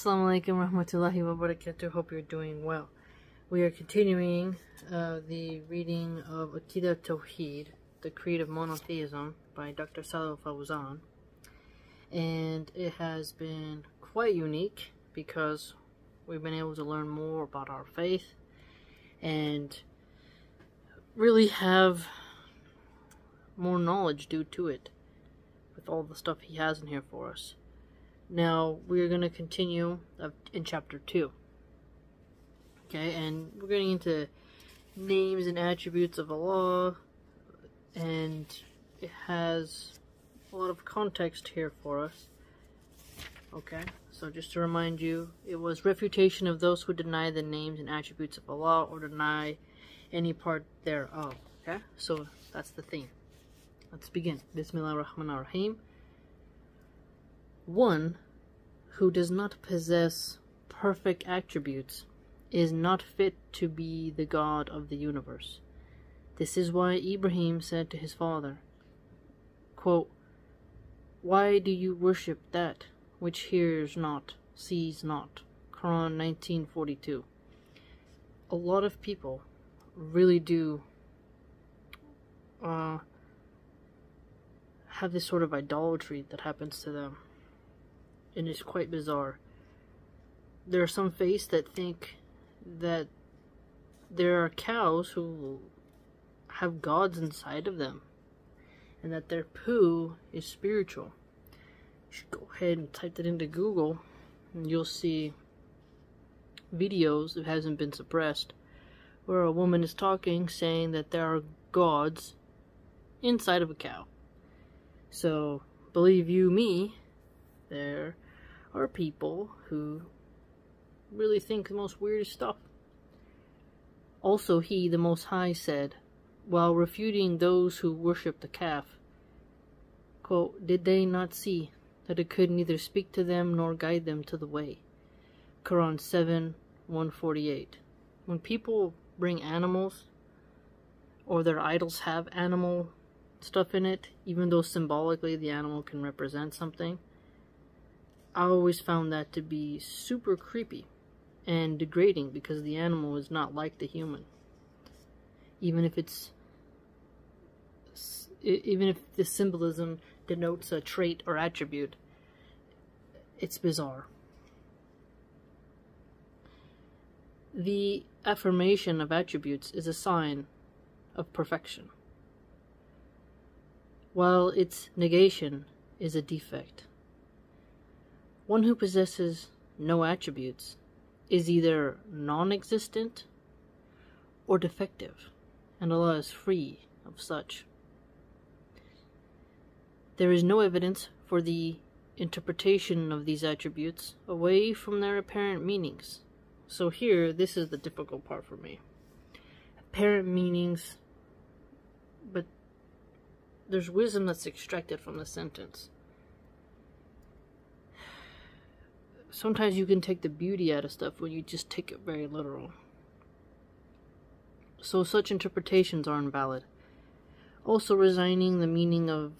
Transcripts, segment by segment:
Assalamu alaikum rahmatullahi wa barakatuh. Hope you're doing well. We are continuing uh, the reading of Aqida Tawheed, the Creed of Monotheism by Dr. Salih Fawzan. And it has been quite unique because we've been able to learn more about our faith and really have more knowledge due to it with all the stuff he has in here for us. Now, we're going to continue in chapter 2. Okay, and we're getting into names and attributes of Allah, and it has a lot of context here for us. Okay, so just to remind you, it was refutation of those who deny the names and attributes of Allah or deny any part thereof. Okay, so that's the theme. Let's begin. Bismillah ar-Rahman ar-Rahim one who does not possess perfect attributes is not fit to be the God of the universe. This is why Ibrahim said to his father, quote, Why do you worship that which hears not, sees not? Quran 1942. A lot of people really do uh, have this sort of idolatry that happens to them and it's quite bizarre. There are some faiths that think that there are cows who have gods inside of them and that their poo is spiritual. You should go ahead and type that into Google and you'll see videos that hasn't been suppressed where a woman is talking saying that there are gods inside of a cow. So, believe you me, there are people who really think the most weirdest stuff. Also, he, the Most High, said, while refuting those who worship the calf, quote, Did they not see that it could neither speak to them nor guide them to the way? Quran 7 148. When people bring animals, or their idols have animal stuff in it, even though symbolically the animal can represent something, I always found that to be super creepy and degrading because the animal is not like the human. Even if it's even if the symbolism denotes a trait or attribute, it's bizarre. The affirmation of attributes is a sign of perfection, while its negation is a defect. One who possesses no attributes is either non-existent or defective, and Allah is free of such. There is no evidence for the interpretation of these attributes away from their apparent meanings. So here, this is the difficult part for me. Apparent meanings, but there's wisdom that's extracted from the sentence. Sometimes you can take the beauty out of stuff when you just take it very literal. So such interpretations are invalid. Also resigning the meaning of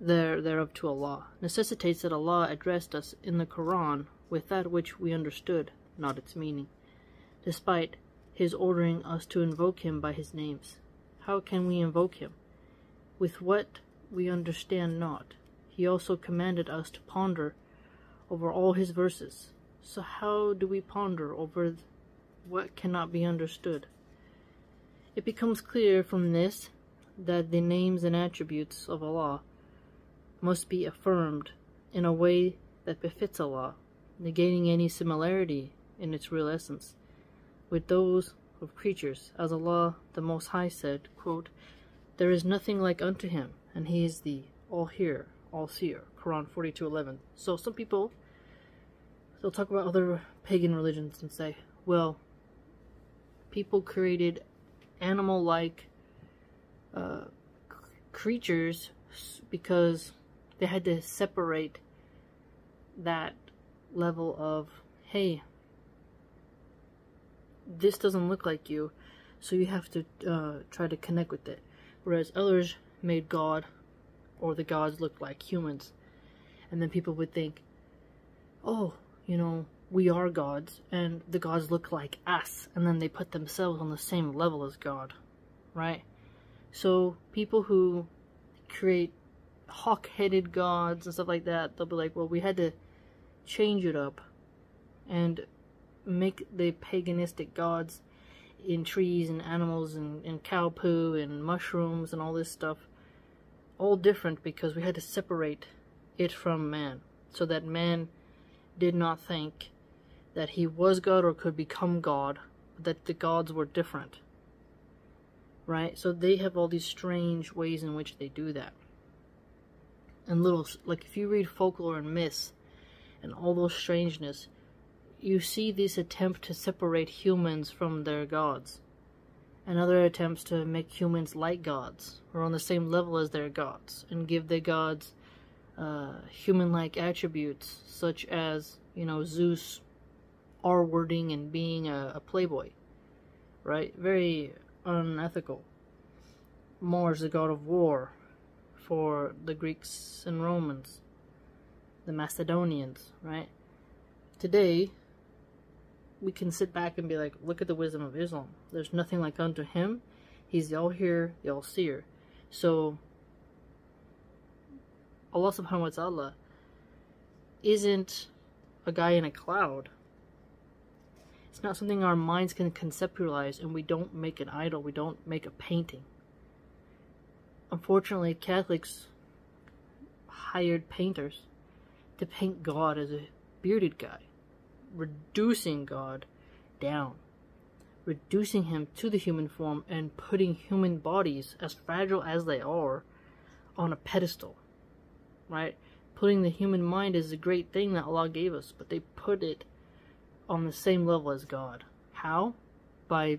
there thereof to Allah necessitates that Allah addressed us in the Quran with that which we understood, not its meaning, despite his ordering us to invoke him by his names. How can we invoke him? With what we understand not. He also commanded us to ponder over all his verses. So how do we ponder over what cannot be understood? It becomes clear from this that the names and attributes of Allah must be affirmed in a way that befits Allah, negating any similarity in its real essence with those of creatures, as Allah the Most High said, quote, There is nothing like unto him, and he is the all-hearer, all-seer. Quran 42:11. So some people they'll talk about other pagan religions and say, well, people created animal-like uh, creatures because they had to separate that level of, hey, this doesn't look like you, so you have to uh, try to connect with it. Whereas others made God, or the gods look like humans. And then people would think, oh, you know, we are gods and the gods look like us and then they put themselves on the same level as God, right? So people who create hawk-headed gods and stuff like that, they'll be like, well, we had to change it up and make the paganistic gods in trees and animals and, and cow poo and mushrooms and all this stuff all different because we had to separate it from man so that man did not think that he was God or could become God, that the gods were different. Right? So they have all these strange ways in which they do that. And little, like if you read folklore and myths and all those strangeness, you see this attempt to separate humans from their gods. And other attempts to make humans like gods, or on the same level as their gods, and give their gods uh, human-like attributes, such as, you know, Zeus R-wording and being a, a playboy, right? Very unethical. Mars, the god of war, for the Greeks and Romans, the Macedonians, right? Today, we can sit back and be like, look at the wisdom of Islam. There's nothing like unto him. He's the all-hearer, the all-seer. So, Allah subhanahu wa ta'ala isn't a guy in a cloud. It's not something our minds can conceptualize and we don't make an idol, we don't make a painting. Unfortunately, Catholics hired painters to paint God as a bearded guy, reducing God down, reducing him to the human form and putting human bodies, as fragile as they are, on a pedestal right? Putting the human mind is a great thing that Allah gave us, but they put it on the same level as God. How? By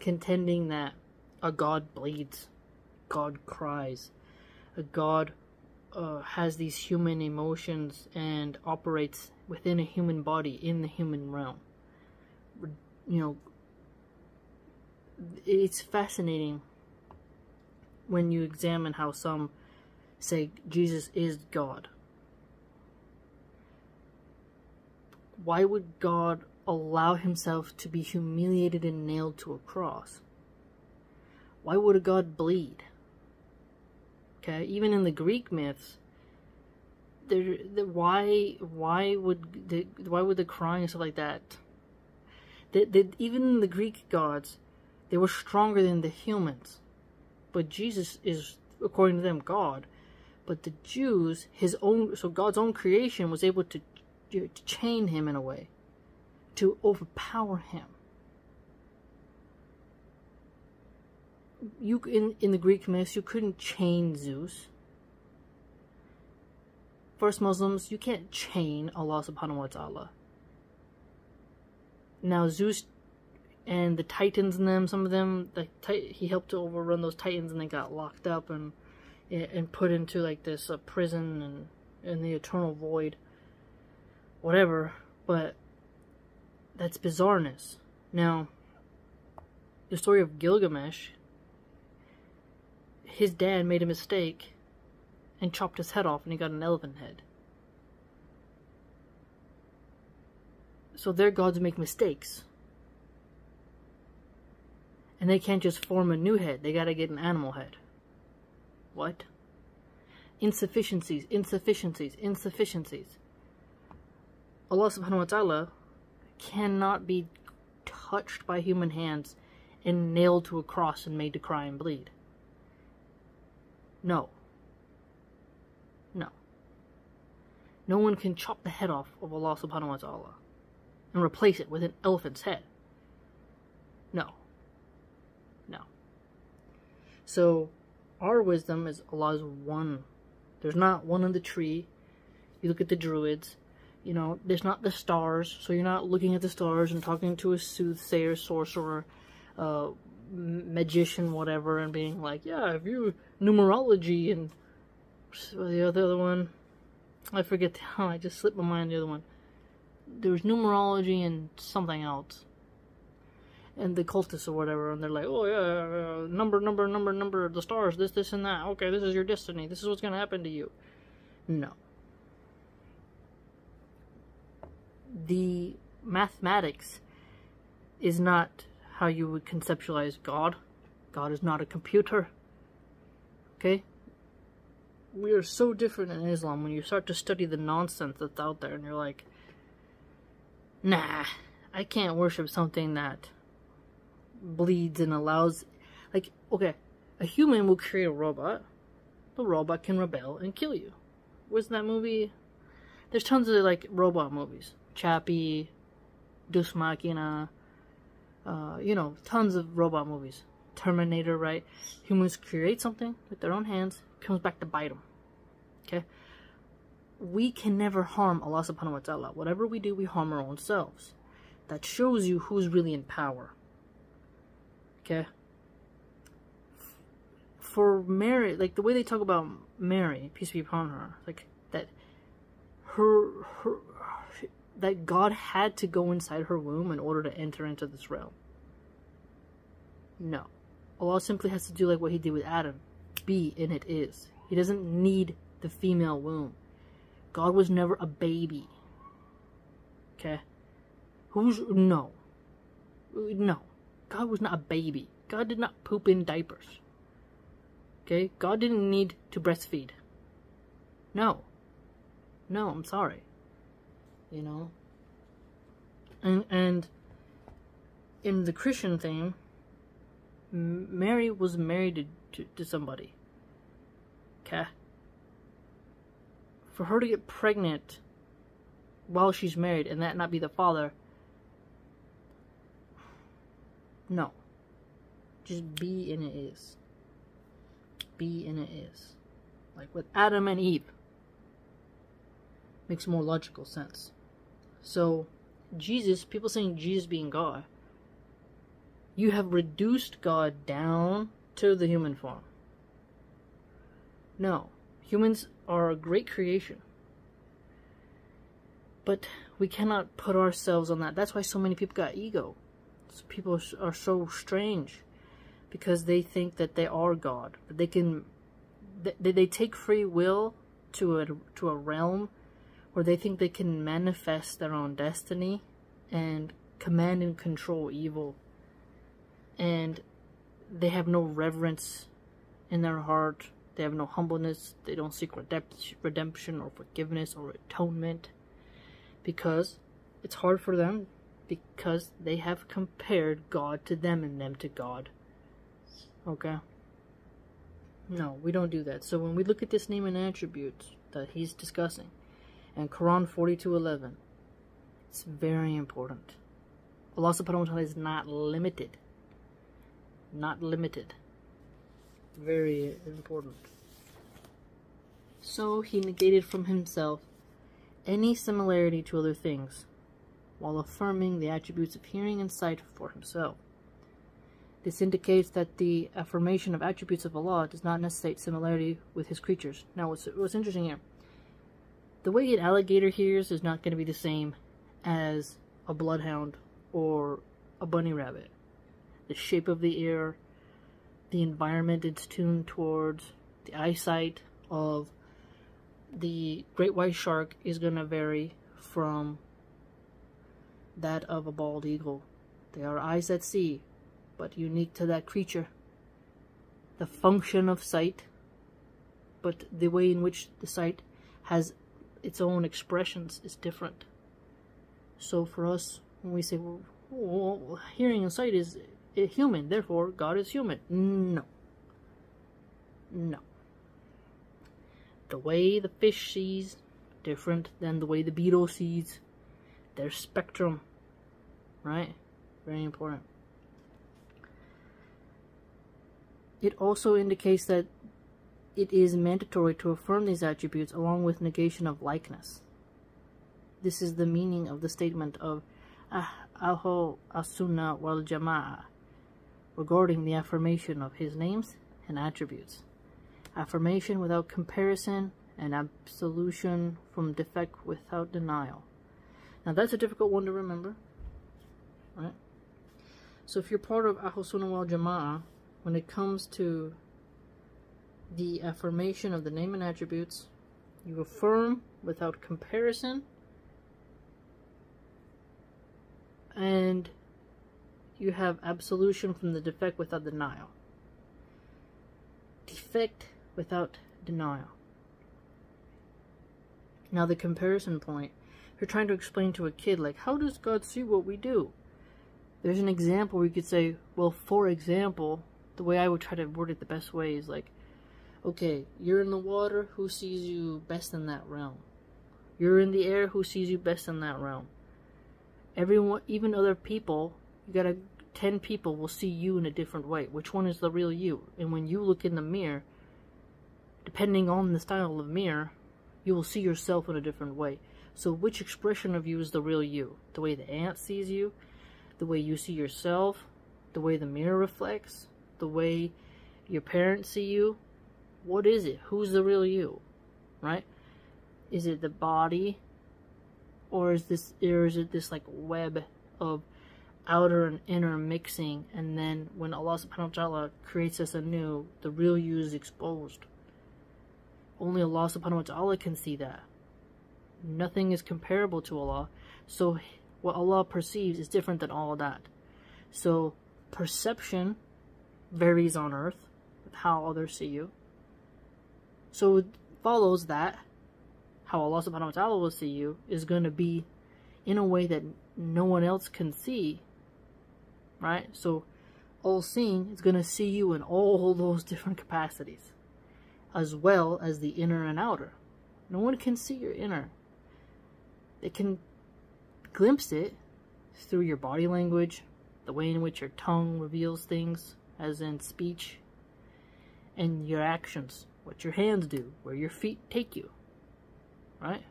contending that a God bleeds, God cries, a God uh, has these human emotions and operates within a human body in the human realm. You know, it's fascinating when you examine how some say Jesus is God. Why would God allow himself to be humiliated and nailed to a cross? Why would a God bleed? Okay, even in the Greek myths, there, the, why, why would the, why would the crying and stuff like that? That, that even the Greek gods, they were stronger than the humans, but Jesus is, according to them, God. But the Jews, his own, so God's own creation was able to, to chain him in a way, to overpower him. You in in the Greek myths, you couldn't chain Zeus. First Muslims, you can't chain Allah subhanahu wa ta'ala. Now Zeus and the Titans and them, some of them, like he helped to overrun those Titans and they got locked up and and put into like this uh, prison and in the eternal void. Whatever but that's bizarreness. Now the story of Gilgamesh his dad made a mistake and chopped his head off and he got an elephant head. So their gods make mistakes. And they can't just form a new head. They gotta get an animal head what? Insufficiencies, insufficiencies, insufficiencies. Allah subhanahu wa ta'ala cannot be touched by human hands and nailed to a cross and made to cry and bleed. No. No. No one can chop the head off of Allah subhanahu wa ta'ala and replace it with an elephant's head. No. No. So, our wisdom is Allah is one. There's not one in the tree. You look at the druids, you know, there's not the stars, so you're not looking at the stars and talking to a soothsayer, sorcerer, uh, magician, whatever, and being like, yeah, if you numerology and the other one, I forget how I just slipped my mind. The other one, there's numerology and something else and the cultists or whatever, and they're like, oh yeah, uh, number, number, number, number, the stars, this, this, and that. Okay, this is your destiny. This is what's gonna happen to you. No. the mathematics is not how you would conceptualize God. God is not a computer. Okay? We are so different in Islam when you start to study the nonsense that's out there and you're like, nah, I can't worship something that bleeds and allows. Like, okay, a human will create a robot. The robot can rebel and kill you. Where's that movie? There's tons of like robot movies. Chappie, Deus Machina, uh, you know, tons of robot movies. Terminator, right? Humans create something with their own hands, comes back to bite them. Okay? We can never harm Allah subhanahu wa ta'ala. Whatever we do, we harm our own selves. That shows you who's really in power. Okay? Uh, for Mary, like the way they talk about Mary, peace be upon her, like that her her that God had to go inside her womb in order to enter into this realm. No. Allah simply has to do like what he did with Adam. Be and it is. He doesn't need the female womb. God was never a baby. Okay? Who's no. No. God was not a baby. God did not poop in diapers. Okay? God didn't need to breastfeed. No. No, I'm sorry you know. And and in the Christian thing, Mary was married to, to, to somebody. Okay. For her to get pregnant while she's married and that not be the father, no. Just be and it is. Be and it is. Like with Adam and Eve. Makes more logical sense. So, Jesus, people saying Jesus being God, you have reduced God down to the human form. No, humans are a great creation. But we cannot put ourselves on that. That's why so many people got ego. People are so strange because they think that they are God. They can, they, they take free will to a to a realm where they think they can manifest their own destiny and command and control evil. And they have no reverence in their heart. They have no humbleness. They don't seek redemption or forgiveness or atonement because it's hard for them because they have compared God to them and them to God. Okay? No, we don't do that. So when we look at this name and attributes that he's discussing, and Quran 42.11. It's very important. Allah subhanahu wa ta'ala is not limited. Not limited. Very important. So he negated from himself any similarity to other things, while affirming the attributes of hearing and sight for himself. This indicates that the affirmation of attributes of Allah does not necessitate similarity with his creatures. Now, what's, what's interesting here, the way an alligator hears is not going to be the same as a bloodhound or a bunny rabbit. The shape of the ear, the environment it's tuned towards, the eyesight of the great white shark is going to vary from that of a bald eagle. They are eyes that see, but unique to that creature. The function of sight, but the way in which the sight has its own expressions is different. So for us, when we say, well, well, hearing and sight is eh, human, therefore God is human. No. No. The way the fish sees, different than the way the beetle sees. Their spectrum, right? Very important. It also indicates that it is mandatory to affirm these attributes along with negation of likeness. This is the meaning of the statement of Ahl as-Sunnah wal Jama'ah regarding the affirmation of his names and attributes. Affirmation without comparison and absolution from defect without denial. Now that's a difficult one to remember, right? So if you're part of Ahl Sunnah wal Jama'ah, when it comes to the affirmation of the name and attributes. You affirm without comparison and you have absolution from the defect without denial. Defect without denial. Now, the comparison point, you're trying to explain to a kid, like, how does God see what we do? There's an example where you could say, well, for example, the way I would try to word it the best way is like, okay, you're in the water, who sees you best in that realm? You're in the air, who sees you best in that realm? Everyone, even other people, you gotta, 10 people will see you in a different way. Which one is the real you? And when you look in the mirror, depending on the style of mirror, you will see yourself in a different way. So which expression of you is the real you? The way the ant sees you? The way you see yourself? The way the mirror reflects? The way your parents see you? What is it? Who's the real you? Right? Is it the body? Or is this or is it this like web of outer and inner mixing and then when Allah subhanahu wa ta'ala creates us anew, the real you is exposed. Only Allah subhanahu wa ta'ala can see that. Nothing is comparable to Allah. So what Allah perceives is different than all that. So perception varies on earth with how others see you. So it follows that how Allah subhanahu wa ta'ala will see you is going to be in a way that no one else can see. Right? So all seeing is going to see you in all those different capacities as well as the inner and outer. No one can see your inner. They can glimpse it through your body language, the way in which your tongue reveals things, as in speech, and your actions, what your hands do, where your feet take you, right?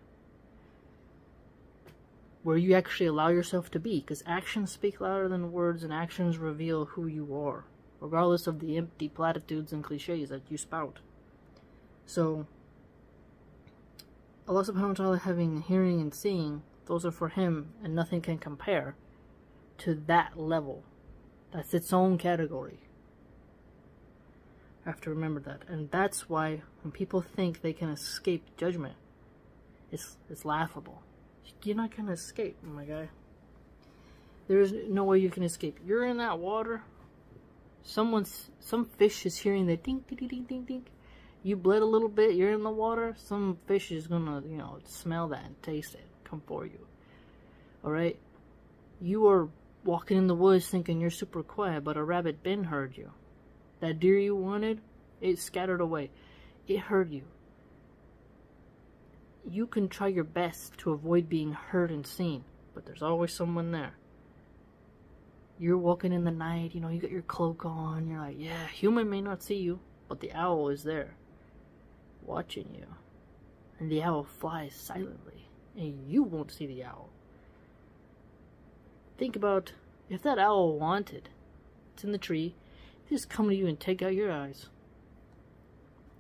Where you actually allow yourself to be, because actions speak louder than words, and actions reveal who you are, regardless of the empty platitudes and cliches that you spout. So, Allah subhanahu wa ta'ala having hearing and seeing, those are for Him, and nothing can compare to that level. That's its own category. I have to remember that. And that's why when people think they can escape judgment, it's, it's laughable. You're not going to escape, my guy. There is no way you can escape. You're in that water. Someone's, some fish is hearing the ding, ding, ding, ding, ding you bled a little bit, you're in the water, some fish is gonna, you know, smell that and taste it, come for you. Alright? You are walking in the woods thinking you're super quiet, but a rabbit bin heard you. That deer you wanted, it scattered away. It heard you. You can try your best to avoid being heard and seen, but there's always someone there. You're walking in the night, you know, you got your cloak on, you're like, yeah, human may not see you, but the owl is there watching you. And the owl flies silently, and you won't see the owl. Think about if that owl wanted, it's in the tree, just come to you and take out your eyes.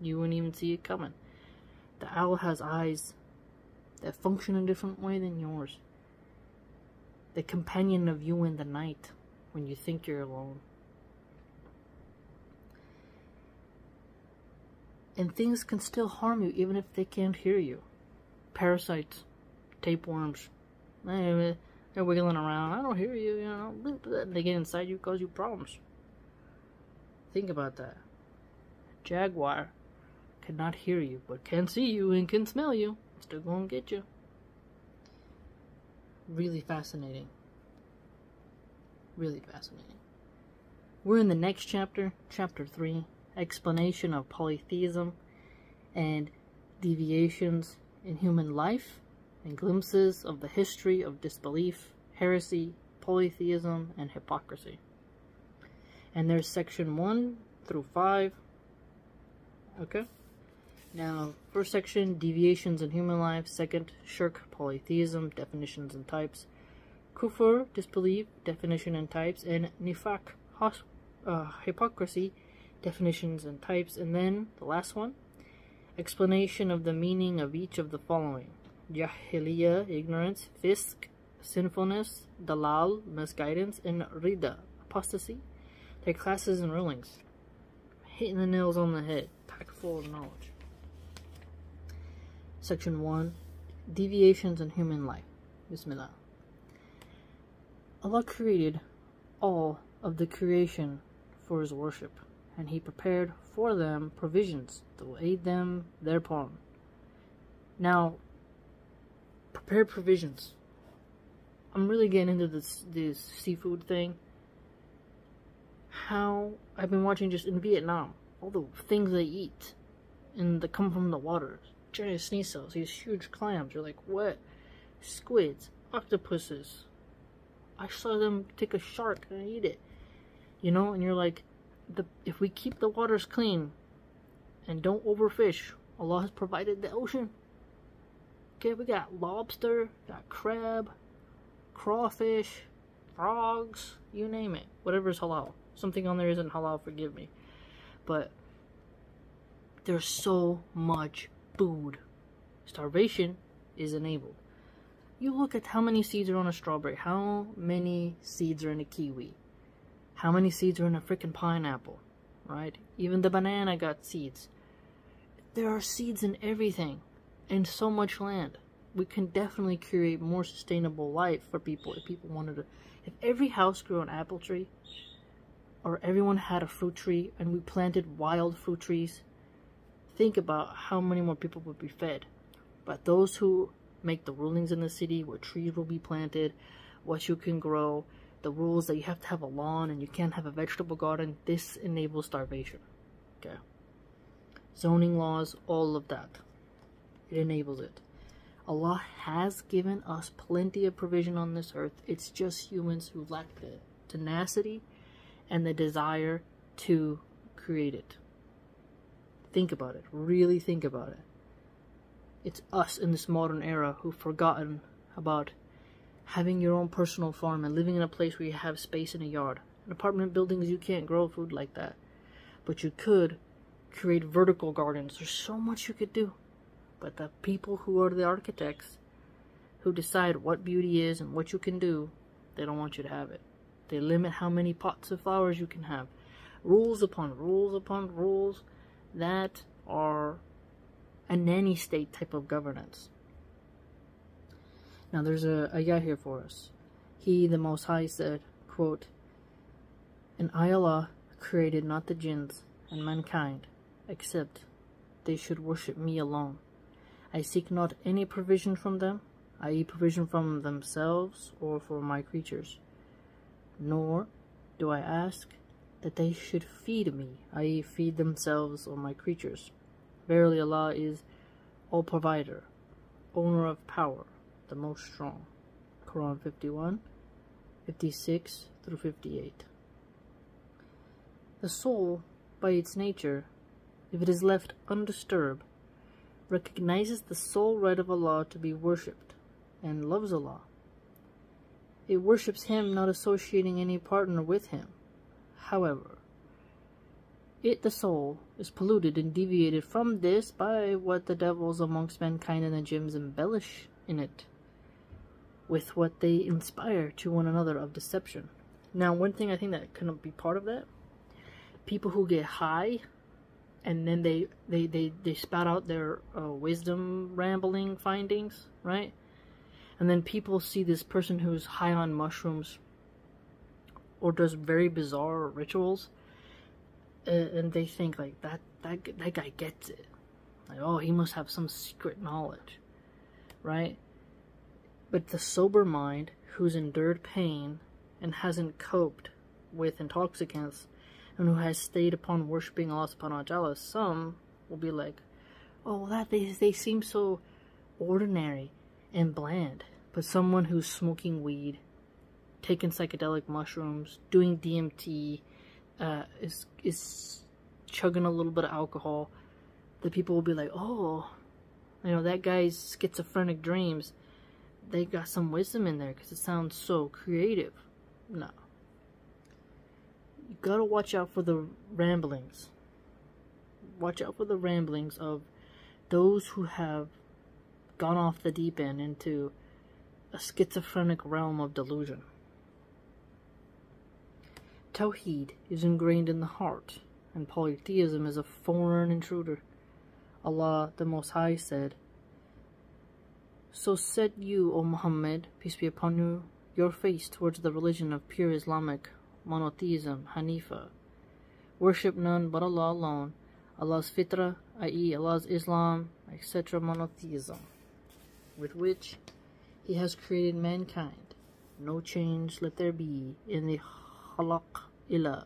You wouldn't even see it coming. The owl has eyes that function a different way than yours. The companion of you in the night when you think you're alone. And things can still harm you even if they can't hear you. Parasites, tapeworms, eh, they're wiggling around. I don't hear you, you know. They get inside you, cause you problems. Think about that. Jaguar cannot hear you, but can see you and can smell you. Still gonna get you. Really fascinating. Really fascinating. We're in the next chapter, chapter 3 explanation of polytheism and deviations in human life and glimpses of the history of disbelief, heresy, polytheism, and hypocrisy. And there's section 1 through 5. Okay? Now, first section, deviations in human life. Second, shirk, polytheism, definitions and types. Kufr, disbelief, definition and types. And nifaq, uh, hypocrisy, definitions and types, and then the last one, explanation of the meaning of each of the following. Jahiliyyah, ignorance, fisq, sinfulness, dalal, misguidance, and rida, apostasy. Their classes and rulings. Hitting the nails on the head, packed full of knowledge. Section 1, Deviations in Human Life. Bismillah. Allah created all of the creation for His worship, and He prepared for them provisions to aid them thereupon. Now, prepared provisions. I'm really getting into this this seafood thing. How I've been watching just in Vietnam, all the things they eat, and that come from the water. Giant sneeze cells, these huge clams. You're like, what? Squids, octopuses. I saw them take a shark and eat it. You know, and you're like, the if we keep the waters clean and don't overfish, Allah has provided the ocean. Okay, we got lobster, got crab, crawfish, frogs, you name it. Whatever is halal. Something on there isn't halal, forgive me. But there's so much food. Starvation is enabled. You look at how many seeds are on a strawberry, how many seeds are in a kiwi, how many seeds are in a freaking pineapple, right? Even the banana got seeds. There are seeds in everything and so much land. We can definitely create more sustainable life for people if people wanted to. If every house grew an apple tree, or everyone had a fruit tree and we planted wild fruit trees, think about how many more people would be fed. But those who make the rulings in the city, where trees will be planted, what you can grow, the rules that you have to have a lawn and you can't have a vegetable garden, this enables starvation. Okay. Zoning laws, all of that. It enables it. Allah has given us plenty of provision on this earth. It's just humans who lack the tenacity and the desire to create it. Think about it. Really think about it. It's us in this modern era who've forgotten about having your own personal farm and living in a place where you have space in a yard. In apartment buildings, you can't grow food like that. But you could create vertical gardens. There's so much you could do. But the people who are the architects, who decide what beauty is and what you can do, they don't want you to have it. They limit how many pots of flowers you can have. Rules upon rules upon rules that are a nanny state type of governance. Now there's a ayah here for us. He, the Most High, said, quote, And I, Allah, created not the jinns and mankind, except they should worship me alone. I seek not any provision from them, i.e. provision from themselves or for my creatures. Nor do I ask that they should feed me, i.e. feed themselves or my creatures. Verily Allah is all provider, owner of power, the most strong. Quran 51, 56 through 58. The soul, by its nature, if it is left undisturbed, recognizes the sole right of Allah to be worshipped, and loves Allah. It worships Him, not associating any partner with Him. However, it, the soul, is polluted and deviated from this by what the devils amongst mankind and the jinns embellish in it, with what they inspire to one another of deception. Now, one thing I think that couldn't be part of that, people who get high and then they they they, they spout out their uh, wisdom rambling findings right? And then people see this person who's high on mushrooms or does very bizarre rituals and they think like that that that guy gets it. Like oh he must have some secret knowledge right but the sober mind who's endured pain and hasn't coped with intoxicants and who has stayed upon worshipping Allah subhanahu wa ta'ala, some will be like, oh, that they, they seem so ordinary and bland. But someone who's smoking weed, taking psychedelic mushrooms, doing DMT, uh, is, is chugging a little bit of alcohol, the people will be like, oh, you know, that guy's schizophrenic dreams, they got some wisdom in there because it sounds so creative. No you gotta watch out for the ramblings. Watch out for the ramblings of those who have gone off the deep end into a schizophrenic realm of delusion. Tawheed is ingrained in the heart, and polytheism is a foreign intruder. Allah the Most High said, So said you, O Muhammad, peace be upon you, your face towards the religion of pure Islamic monotheism, Hanifa. Worship none but Allah alone, Allah's fitra, i.e., Allah's Islam, etc., monotheism, with which He has created mankind. No change let there be in the halaq ilah,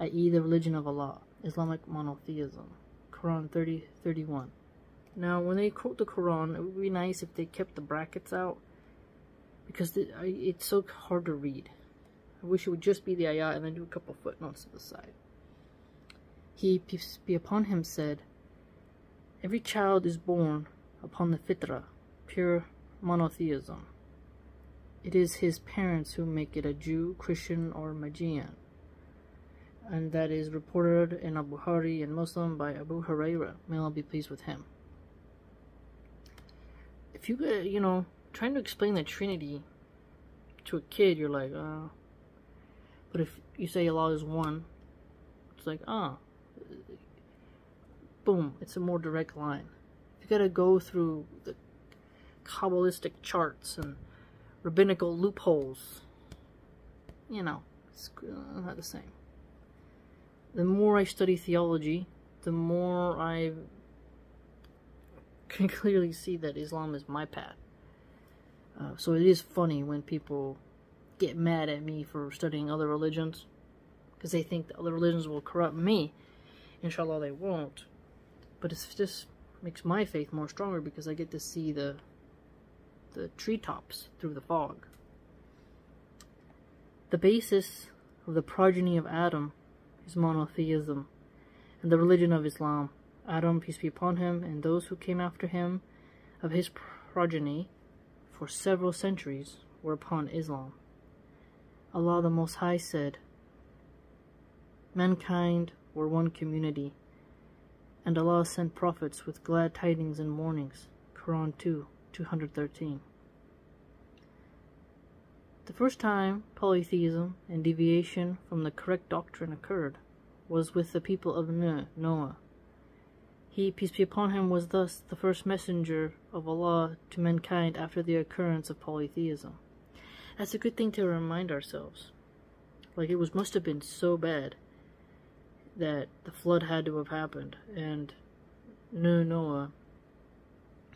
i.e., the religion of Allah, Islamic monotheism. Quran 30 31. Now, when they quote the Quran, it would be nice if they kept the brackets out because it's so hard to read. I wish it would just be the ayah and then do a couple footnotes to the side. He, peace be upon him, said, Every child is born upon the fitra, pure monotheism. It is his parents who make it a Jew, Christian, or Magian. And that is reported in Abu Bukhari and Muslim by Abu Huraira. May Allah be pleased with him. If you, you know, trying to explain the Trinity to a kid, you're like, uh. But if you say Allah is one, it's like, ah. Boom, it's a more direct line. You gotta go through the Kabbalistic charts and rabbinical loopholes, you know, it's not the same. The more I study theology, the more I can clearly see that Islam is my path. Uh, so it is funny when people get mad at me for studying other religions because they think the other religions will corrupt me. Inshallah, they won't. But it just makes my faith more stronger because I get to see the the treetops through the fog. The basis of the progeny of Adam is monotheism and the religion of Islam. Adam, peace be upon him, and those who came after him of his progeny for several centuries were upon Islam. Allah the Most High said, Mankind were one community, and Allah sent prophets with glad tidings and warnings. Quran 2, 213. The first time polytheism and deviation from the correct doctrine occurred was with the people of Noah. He, peace be upon him, was thus the first messenger of Allah to mankind after the occurrence of polytheism. That's a good thing to remind ourselves. Like, it was must have been so bad that the flood had to have happened, and Noah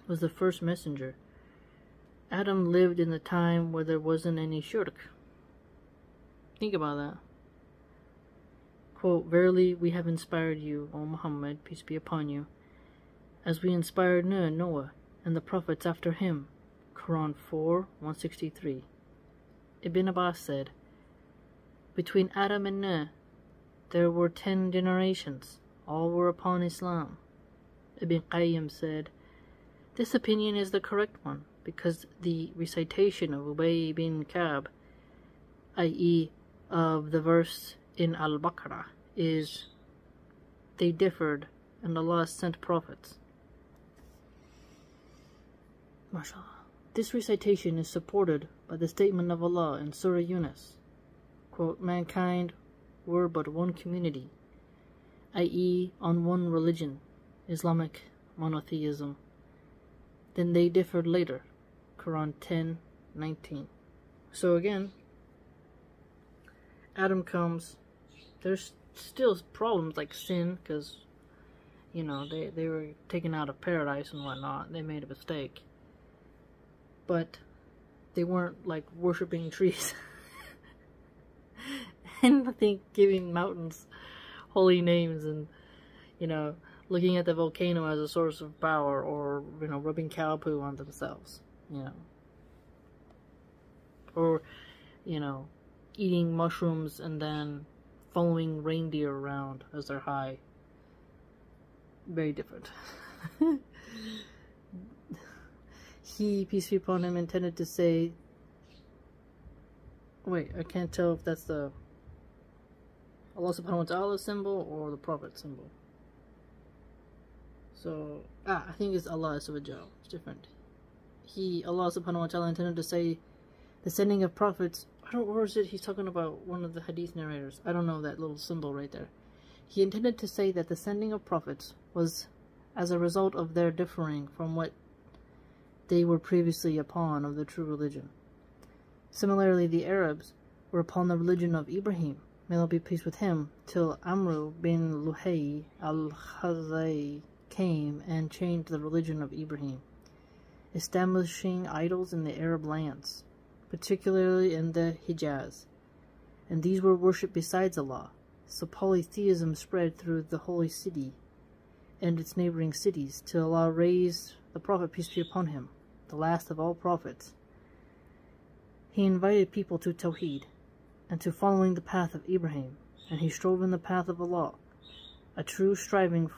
was the first messenger. Adam lived in the time where there wasn't any shirk. Think about that. Quote, Verily we have inspired you, O Muhammad, peace be upon you, as we inspired Noah and the prophets after him. Quran 4 163. Ibn Abbas said, Between Adam and Noah there were ten generations, all were upon Islam. Ibn Qayyim said, This opinion is the correct one, because the recitation of Ubay bin Ka'b, i.e., of the verse in Al Baqarah is they differed and Allah sent prophets. MashaAllah. This recitation is supported by the statement of Allah in Surah Yunus. Quote, Mankind were but one community, i.e., on one religion, Islamic monotheism. Then they differed later. Quran 10 19. So again, Adam comes. There's still problems like sin, because, you know, they, they were taken out of paradise and whatnot. They made a mistake. But they weren't, like, worshipping trees. and I think giving mountains holy names and, you know, looking at the volcano as a source of power or, you know, rubbing cow poo on themselves, you know. Or, you know, eating mushrooms and then following reindeer around as they're high. Very different. he, peace be upon him, intended to say. Wait, I can't tell if that's the Allah subhanahu wa ta'ala symbol or the Prophet symbol. So, ah, I think it's Allah subhanahu It's different. He, Allah subhanahu wa ta'ala intended to say the sending of prophets Don't, where is it? He's talking about one of the hadith narrators. I don't know that little symbol right there. He intended to say that the sending of prophets was as a result of their differing from what they were previously upon of the true religion. Similarly, the Arabs were upon the religion of Ibrahim, may Allah be pleased with him, till Amru bin Luhay al-Khazai came and changed the religion of Ibrahim, establishing idols in the Arab lands, particularly in the Hijaz, and these were worshipped besides Allah. So polytheism spread through the holy city and its neighboring cities, till Allah raised the Prophet, peace be upon him, the last of all prophets. He invited people to Tawheed, and to following the path of Ibrahim, and he strove in the path of Allah, a true striving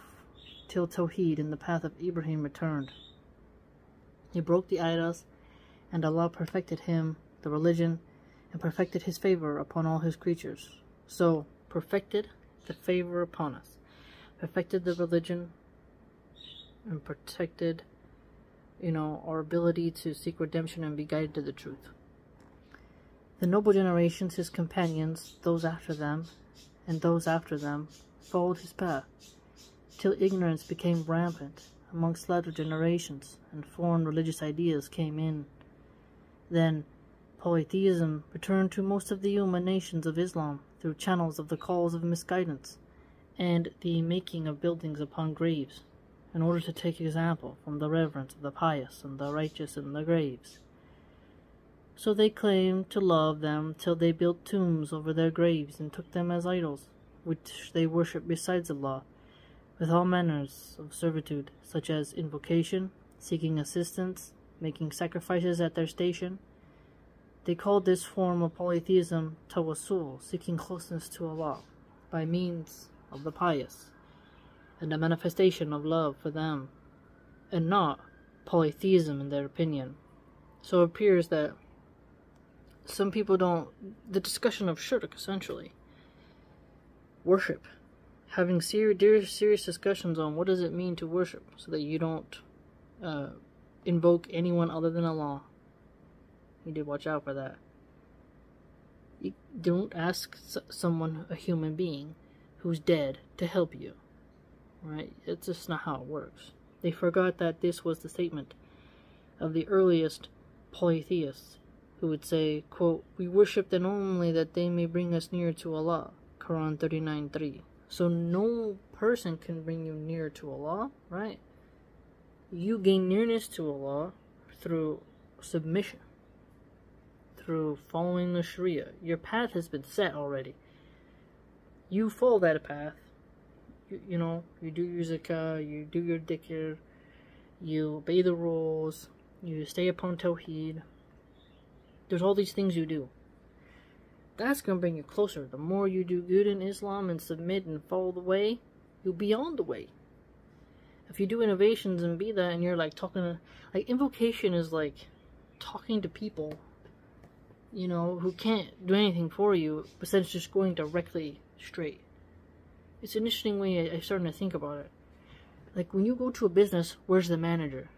till Tawheed in the path of Ibrahim returned. He broke the idols, and Allah perfected him, the religion, and perfected his favor upon all his creatures. So, perfected the favor upon us, perfected the religion, and protected, you know, our ability to seek redemption and be guided to the truth. The noble generations, his companions, those after them, and those after them, followed his path, till ignorance became rampant amongst latter generations, and foreign religious ideas came in. Then polytheism returned to most of the human nations of Islam through channels of the calls of misguidance, and the making of buildings upon graves, in order to take example from the reverence of the pious and the righteous in the graves. So they claimed to love them till they built tombs over their graves and took them as idols, which they worshipped besides Allah, with all manners of servitude, such as invocation, seeking assistance, making sacrifices at their station. They called this form of polytheism tawassul, seeking closeness to Allah, by means of the pious, and a manifestation of love for them, and not polytheism in their opinion. So it appears that some people don't the discussion of shirk essentially worship having serious serious discussions on what does it mean to worship so that you don't uh, invoke anyone other than Allah you did watch out for that you don't ask someone a human being who's dead to help you right it's just not how it works they forgot that this was the statement of the earliest polytheists who would say, quote, We worship them only that they may bring us near to Allah. Quran 39.3. So no person can bring you near to Allah, right? You gain nearness to Allah through submission, through following the Sharia. Your path has been set already. You follow that path. You, you know, you do your zakah, you do your dhikr, you obey the rules, you stay upon tawheed, there's all these things you do. That's going to bring you closer. The more you do good in Islam and submit and follow the way, you'll be on the way. If you do innovations and be that and you're like talking like invocation is like talking to people, you know, who can't do anything for you but besides just going directly straight. It's an interesting way I, I'm starting to think about it. Like when you go to a business, where's the manager?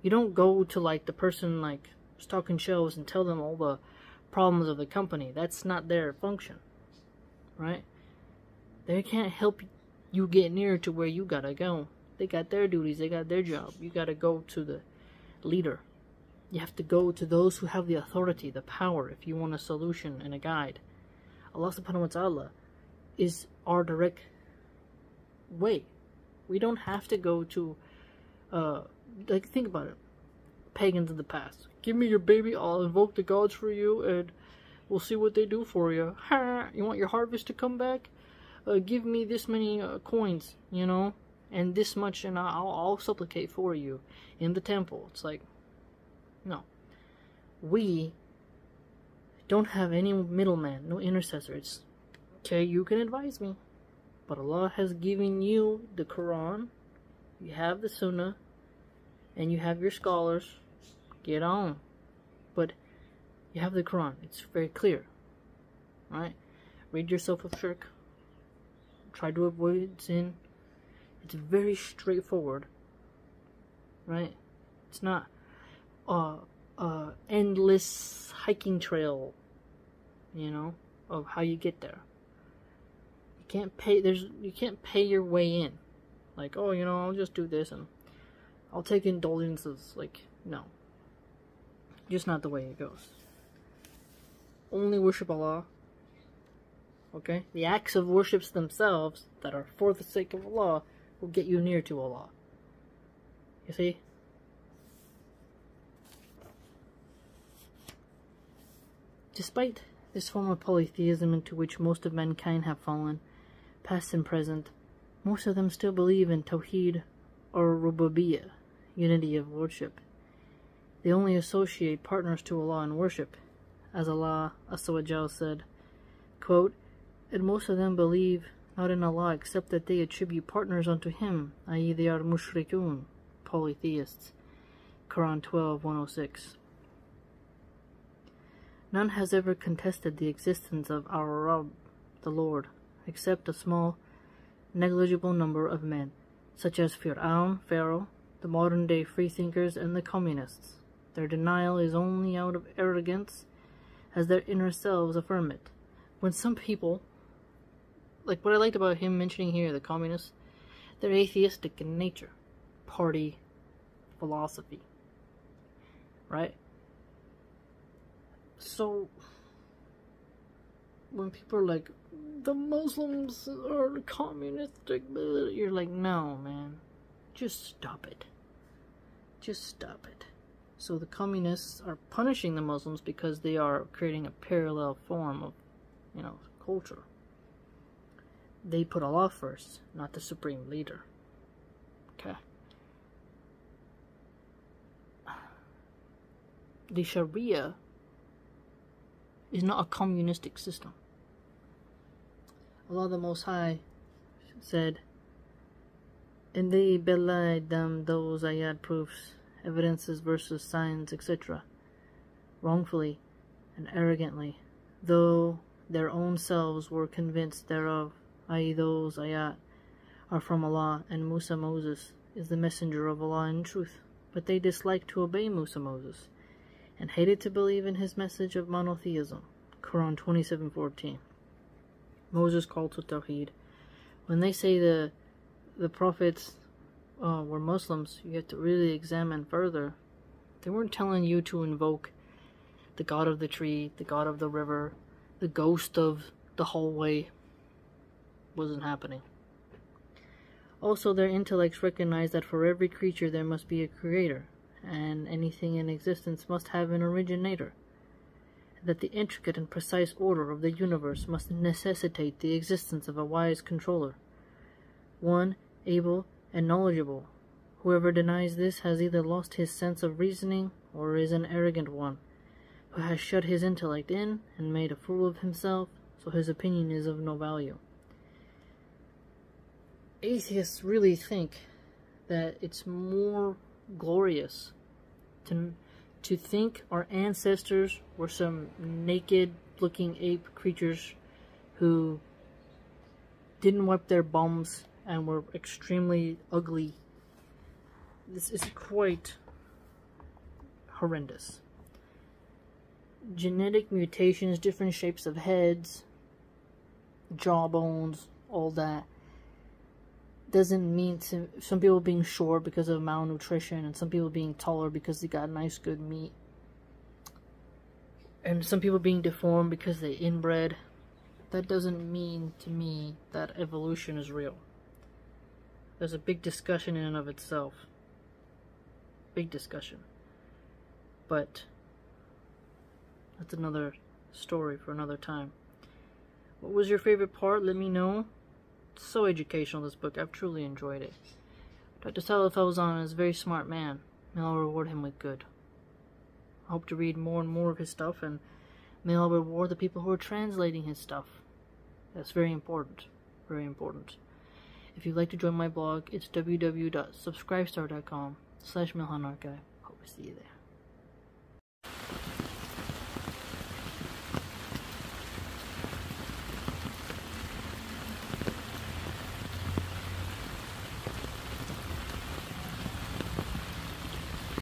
You don't go to like the person like stocking shelves and tell them all the problems of the company. That's not their function, right? They can't help you get near to where you gotta go. They got their duties, they got their job. You gotta go to the leader. You have to go to those who have the authority, the power, if you want a solution and a guide. Allah subhanahu wa ta'ala is our direct way. We don't have to go to, uh, like, think about it. Pagans in the past. Give me your baby, I'll invoke the gods for you, and we'll see what they do for you. You want your harvest to come back? Uh, give me this many uh, coins, you know, and this much, and I'll, I'll supplicate for you in the temple. It's like, no. We don't have any middleman, no intercessor. It's, okay, you can advise me. But Allah has given you the Quran, you have the Sunnah, and you have your scholars get on. But you have the Quran, it's very clear. Right? Read yourself of shirk. Try to avoid sin. It's very straightforward. Right? It's not a, a endless hiking trail, you know, of how you get there. You can't pay there's you can't pay your way in. Like, oh, you know, I'll just do this and I'll take indulgences like no. Just not the way it goes. only worship Allah. Okay? The acts of worships themselves that are for the sake of Allah will get you near to Allah. You see? Despite this form of polytheism into which most of mankind have fallen, past and present, most of them still believe in Tawheed or Rububiyyah, unity of worship. They only associate partners to Allah in worship, as Allah Azawajal said, quote, And most of them believe not in Allah except that they attribute partners unto Him, i.e. they are mushrikun, polytheists. Quran 12, 106. None has ever contested the existence of our Rabb, the Lord, except a small, negligible number of men, such as Fir'aun, Pharaoh, the modern-day freethinkers, and the communists. Their denial is only out of arrogance, as their inner selves affirm it. When some people, like what I liked about him mentioning here, the communists, they're atheistic in nature, party philosophy, right? So, when people are like, the Muslims are communistic, you're like, no, man. Just stop it. Just stop it. So the communists are punishing the Muslims because they are creating a parallel form of, you know, culture. They put Allah first, not the supreme leader. Okay. The Sharia is not a communistic system. Allah the Most High said, And they belied them those ayat proofs, evidences, verses, signs, etc., wrongfully and arrogantly, though their own selves were convinced thereof, i.e., those ayat are from Allah, and Musa Moses is the messenger of Allah in truth. But they disliked to obey Musa Moses and hated to believe in his message of monotheism. Quran 27:14. Moses called to Tawheed. When they say the the prophets uh, were Muslims, you have to really examine further. They weren't telling you to invoke the god of the tree, the god of the river, the ghost of the hallway. Wasn't happening. Also, their intellects recognize that for every creature there must be a creator, and anything in existence must have an originator. That the intricate and precise order of the universe must necessitate the existence of a wise controller, one able and knowledgeable. Whoever denies this has either lost his sense of reasoning or is an arrogant one, who has shut his intellect in and made a fool of himself, so his opinion is of no value. Atheists really think that it's more glorious to to think our ancestors were some naked looking ape creatures who didn't wipe their bums and were extremely ugly. This is quite horrendous. Genetic mutations, different shapes of heads, jawbones, all that doesn't mean to some people being short because of malnutrition and some people being taller because they got nice good meat. And some people being deformed because they inbred. That doesn't mean to me that evolution is real. There's a big discussion in and of itself. Big discussion. But that's another story for another time. What was your favorite part? Let me know so educational, this book. I've truly enjoyed it. Dr. Salah is a very smart man. May Allah reward him with good. I hope to read more and more of his stuff, and may Allah reward the people who are translating his stuff. That's very important. Very important. If you'd like to join my blog, it's www.subscribestar.com slash milahanarchive. Hope to see you there.